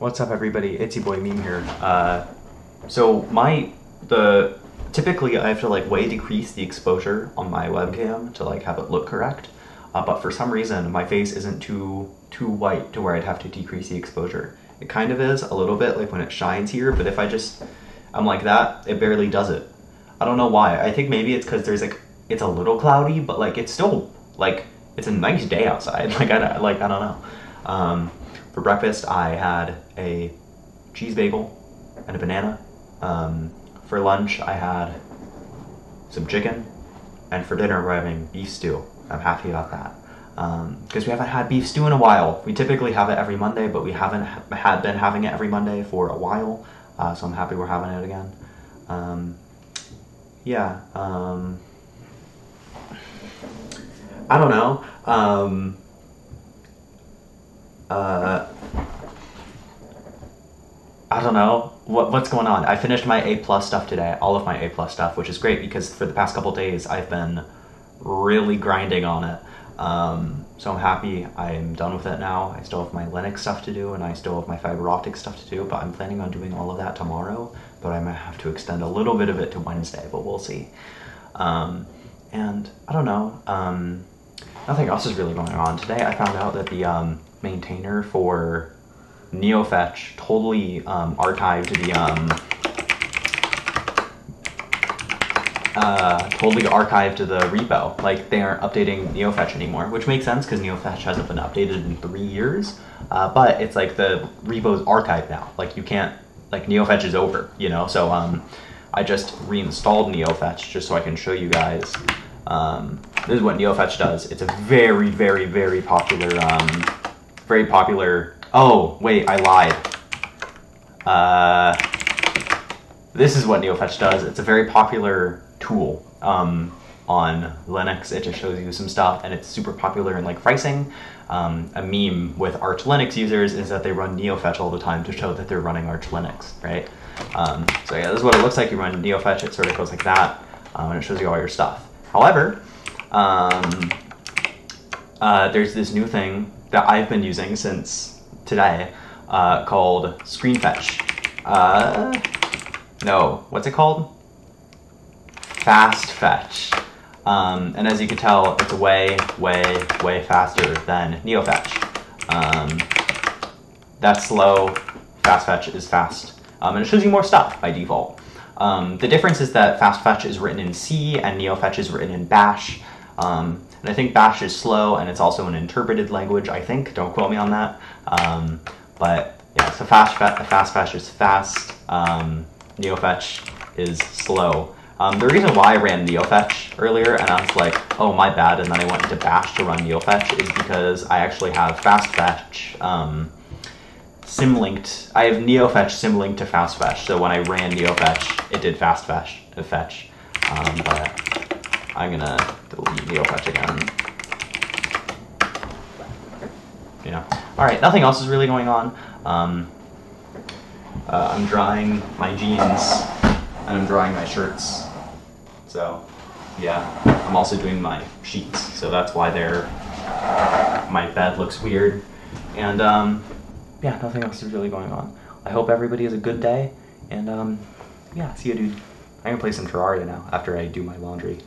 What's up, everybody? It's your boy Meme here. Uh, so my the typically I have to like way decrease the exposure on my webcam to like have it look correct, uh, but for some reason my face isn't too too white to where I'd have to decrease the exposure. It kind of is a little bit like when it shines here, but if I just I'm like that, it barely does it. I don't know why. I think maybe it's because there's like it's a little cloudy, but like it's still like it's a nice day outside. Like I like I don't know. Um, for breakfast, I had a cheese bagel and a banana. Um, for lunch, I had some chicken, and for dinner, we're having beef stew. I'm happy about that because we haven't had beef stew in a while. We typically have it every Monday, but we haven't ha- had been having it every Monday for a while. Uh, so I'm happy we're having it again. Um, yeah. Um, I don't know. Uh, I don't know what what's going on. I finished my A plus stuff today, all of my A plus stuff, which is great because for the past couple days I've been really grinding on it. Um, so I'm happy I'm done with it now. I still have my Linux stuff to do and I still have my fiber optic stuff to do, but I'm planning on doing all of that tomorrow. But I might have to extend a little bit of it to Wednesday, but we'll see. Um, and I don't know. Um, nothing else is really going on today. I found out that the um, maintainer for NeoFetch totally um, archived the um, uh, totally archived the repo. Like they aren't updating NeoFetch anymore, which makes sense because NeoFetch hasn't been updated in three years. Uh, but it's like the repo's archived now. Like you can't like NeoFetch is over, you know. So um, I just reinstalled NeoFetch just so I can show you guys. Um, this is what NeoFetch does. It's a very, very, very popular, um, very popular. Oh wait, I lied. Uh, this is what NeoFetch does. It's a very popular tool um, on Linux. It just shows you some stuff, and it's super popular in like ricing. Um, a meme with Arch Linux users is that they run NeoFetch all the time to show that they're running Arch Linux, right? Um, so yeah, this is what it looks like. You run NeoFetch, it sort of goes like that, um, and it shows you all your stuff. However, um, uh, there's this new thing that I've been using since today uh, called ScreenFetch. Uh, no, what's it called? Fast Fetch. Um, and as you can tell, it's way, way, way faster than NeoFetch. Um, that's slow. Fast Fetch is fast. Um, and it shows you more stuff by default. Um, the difference is that Fast Fetch is written in C and NeoFetch is written in Bash. Um, and I think Bash is slow and it's also an interpreted language, I think. Don't quote me on that. Um, but yeah, so Fast, Fe- fast Fetch is fast. Um, NeoFetch is slow. Um, the reason why I ran NeoFetch earlier and I was like, oh, my bad, and then I went into Bash to run NeoFetch is because I actually have FastFetch um, symlinked. I have NeoFetch symlinked to FastFetch, so when I ran NeoFetch, it did FastFetch. uh, Fetch. Um, but I'm gonna delete the NeoFetch again. You know. All right, nothing else is really going on. Um, uh, I'm drying my jeans and I'm drying my shirts. So, yeah. I'm also doing my sheets, so that's why they're my bed looks weird. And um, yeah, nothing else is really going on. I hope everybody has a good day. And um, yeah, see you, dude. I'm gonna play some Terraria now after I do my laundry.